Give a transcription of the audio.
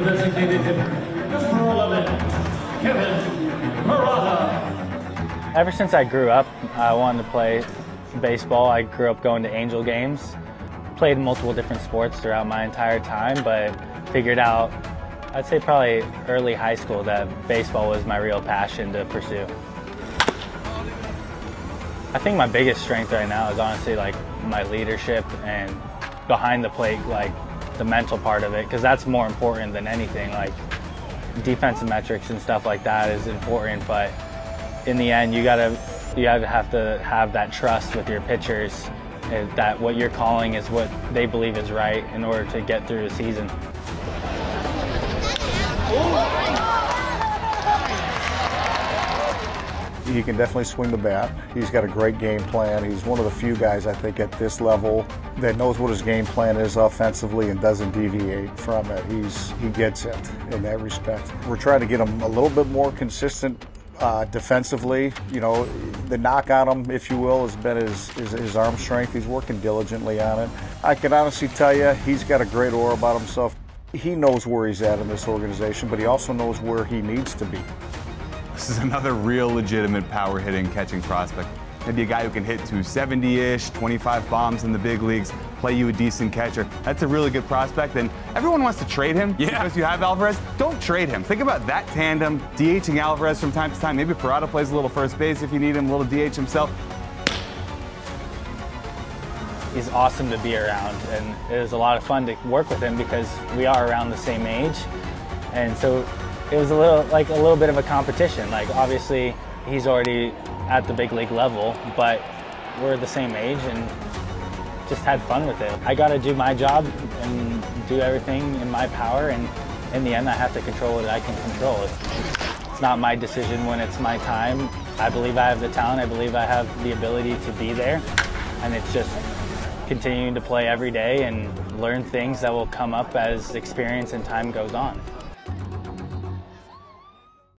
Designated number 11, Kevin Parada. Ever since I grew up, I wanted to play baseball. I grew up going to Angel games. Played multiple different sports throughout my entire time, but figured out, I'd say probably early high school, that baseball was my real passion to pursue. I think my biggest strength right now is honestly like my leadership and behind the plate, like the mental part of it, because that's more important than anything. Like defensive metrics and stuff like that is important, but in the end, you gotta you gotta have to have that trust with your pitchers eh, that what you're calling is what they believe is right in order to get through the season. He can definitely swing the bat. He's got a great game plan. He's one of the few guys, I think, at this level that knows what his game plan is offensively and doesn't deviate from it. He's he gets it in that respect. We're trying to get him a little bit more consistent uh, defensively. You know, the knock on him, if you will, has been his, his, his arm strength. He's working diligently on it. I can honestly tell you, he's got a great aura about himself. He knows where he's at in this organization, but he also knows where he needs to be. This is another real legitimate power hitting catching prospect. Maybe a guy who can hit 270-ish, 25 bombs in the big leagues, play you a decent catcher. That's a really good prospect, and everyone wants to trade him yeah. because you have Alvarez. Don't trade him. Think about that tandem, DHing Alvarez from time to time. Maybe Parada plays a little first base if you need him, a little DH himself. He's awesome to be around, and it was a lot of fun to work with him because we are around the same age, and so it was a little like a little bit of a competition. Like obviously he's already at the big league level, but we're the same age and just had fun with it. I got to do my job and do everything in my power, and in the end, I have to control what I can control. It's not my decision when it's my time. I believe I have the talent. I believe I have the ability to be there, and it's just continuing to play every day and learn things that will come up as experience and time goes on.